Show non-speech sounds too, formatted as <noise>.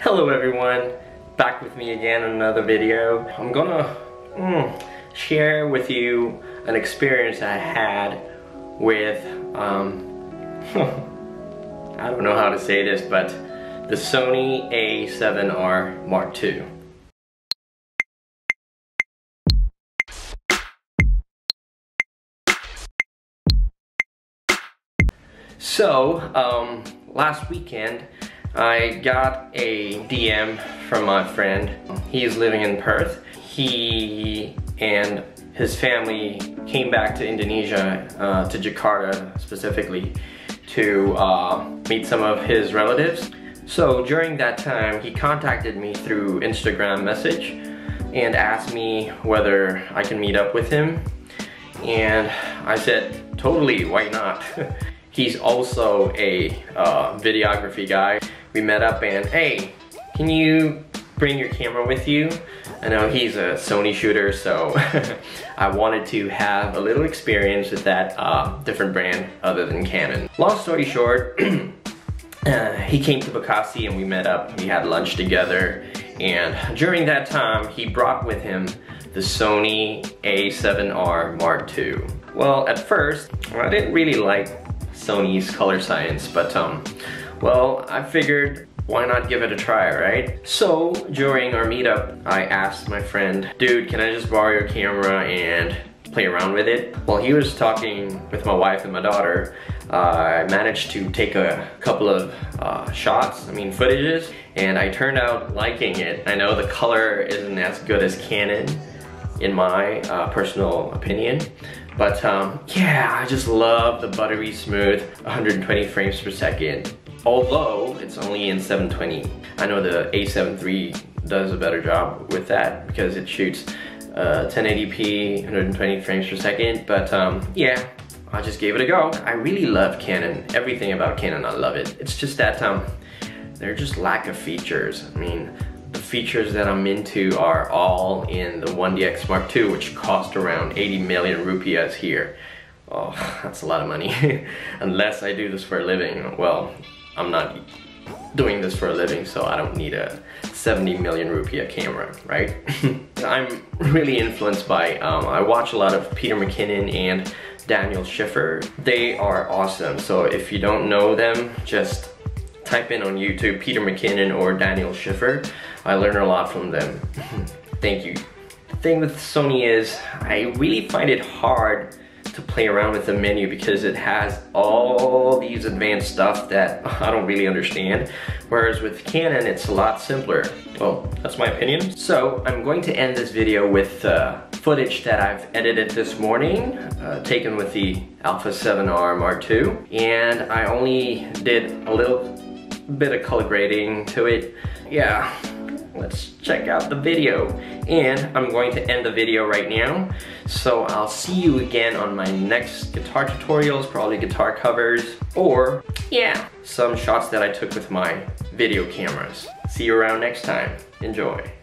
Hello everyone, back with me again in another video. I'm gonna mm, share with you an experience I had with, um, <laughs> I don't know how to say this, but the Sony a7R Mark II. So, um, last weekend, I got a DM from my friend. He's living in Perth. He and his family came back to Indonesia, uh, to Jakarta specifically, to uh, meet some of his relatives. So during that time, he contacted me through Instagram message and asked me whether I can meet up with him. And I said, totally, why not? <laughs> He's also a uh, videography guy. We met up and, hey, can you bring your camera with you? I know he's a Sony shooter, so <laughs> I wanted to have a little experience with that uh, different brand other than Canon. Long story short, <clears throat> uh, he came to Bekasi and we met up. We had lunch together and during that time, he brought with him the Sony a7R Mark II. Well, at first, I didn't really like Sony's color science, but um, well, I figured why not give it a try, right? So during our meetup, I asked my friend, dude, can I just borrow your camera and play around with it? While he was talking with my wife and my daughter, uh, I managed to take a couple of uh, shots, I mean footages, and I turned out liking it. I know the color isn't as good as Canon, in my uh, personal opinion. But um, yeah, I just love the buttery smooth 120 frames per second. Although it's only in 720. I know the A7 III does a better job with that because it shoots uh, 1080p, 120 frames per second. But um, yeah, I just gave it a go. I really love Canon. Everything about Canon, I love it. It's just that um, they're just lack of features. I mean, the features that I'm into are all in the 1DX Mark II, which cost around 80 million rupees here. Oh, <laughs> that's a lot of money. <laughs> Unless I do this for a living. Well, I'm not doing this for a living, so I don't need a 70 million rupiah camera, right? <laughs> I'm really influenced by, um, I watch a lot of Peter McKinnon and Daniel Schiffer. They are awesome, so if you don't know them, just type in on YouTube Peter McKinnon or Daniel Schiffer. I learn a lot from them. <laughs> Thank you. The thing with Sony is I really find it hard to play around with the menu because it has all these advanced stuff that <laughs> I don't really understand. Whereas with Canon, it's a lot simpler. Well, that's my opinion. So I'm going to end this video with uh, footage that I've edited this morning, uh, taken with the Alpha 7R Mark II. And I only did a little bit of color grading to it. Yeah, let's check out the video. And I'm going to end the video right now. So I'll see you again on my next guitar tutorials, probably guitar covers, or yeah, some shots that I took with my video cameras. See you around next time. Enjoy.